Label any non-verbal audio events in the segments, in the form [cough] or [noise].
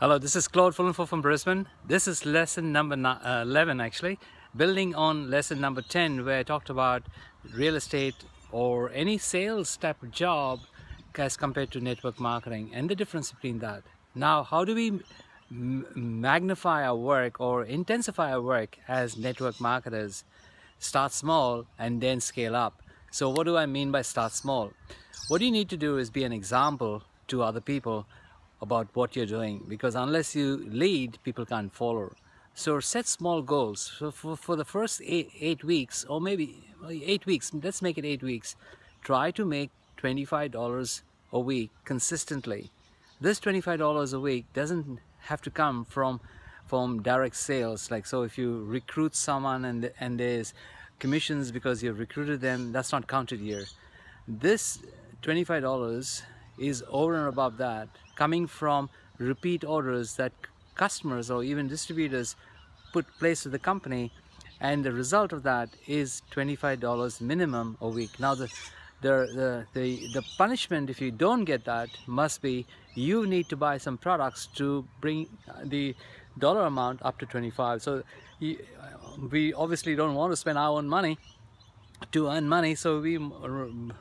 Hello, this is Claude Fullinfaw from Brisbane. This is lesson number uh, 11 actually, building on lesson number 10 where I talked about real estate or any sales type job as compared to network marketing and the difference between that. Now, how do we magnify our work or intensify our work as network marketers? Start small and then scale up. So what do I mean by start small? What you need to do is be an example to other people about what you're doing because unless you lead, people can't follow. So set small goals. So for, for the first eight, eight weeks or maybe eight weeks, let's make it eight weeks, try to make $25 a week consistently. This $25 a week doesn't have to come from from direct sales like so if you recruit someone and and there's commissions because you've recruited them that's not counted here this $25 is over and above that coming from repeat orders that customers or even distributors put place with the company and the result of that is $25 minimum a week. Now the, the, the, the, the punishment if you don't get that must be you need to buy some products to bring the dollar amount up to 25. So we obviously don't want to spend our own money to earn money so we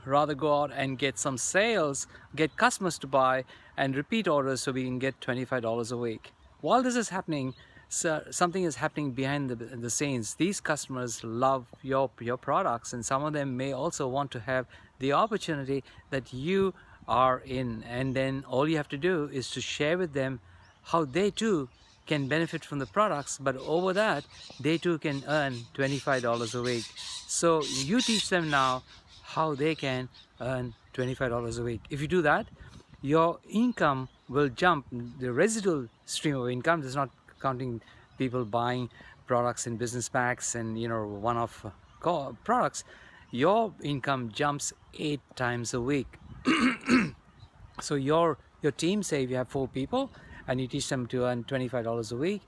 rather go out and get some sales get customers to buy and repeat orders so we can get $25 a week. While this is happening so something is happening behind the, the scenes. These customers love your your products and some of them may also want to have the opportunity that you are in. And then all you have to do is to share with them how they too can benefit from the products but over that they too can earn $25 a week. So you teach them now how they can earn $25 a week. If you do that your income will jump. The residual stream of income is not counting people buying products in business packs and you know one-off uh, products. Your income jumps eight times a week. [clears throat] So your your team say if you have four people and you teach them to earn $25 a week,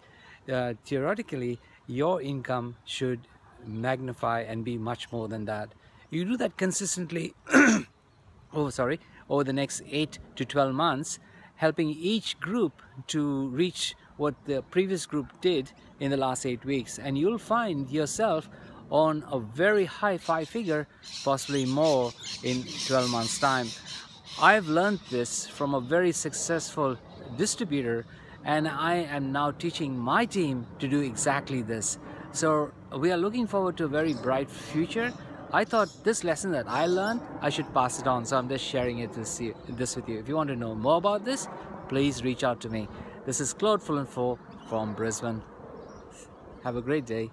uh, theoretically, your income should magnify and be much more than that. You do that consistently, [clears throat] oh sorry, over the next 8 to 12 months, helping each group to reach what the previous group did in the last 8 weeks. And you'll find yourself on a very high five figure, possibly more in 12 months time. I've learned this from a very successful distributor and I am now teaching my team to do exactly this. So we are looking forward to a very bright future. I thought this lesson that I learned, I should pass it on. So I'm just sharing it this, this with you. If you want to know more about this, please reach out to me. This is Claude Fullinfaw from Brisbane. Have a great day.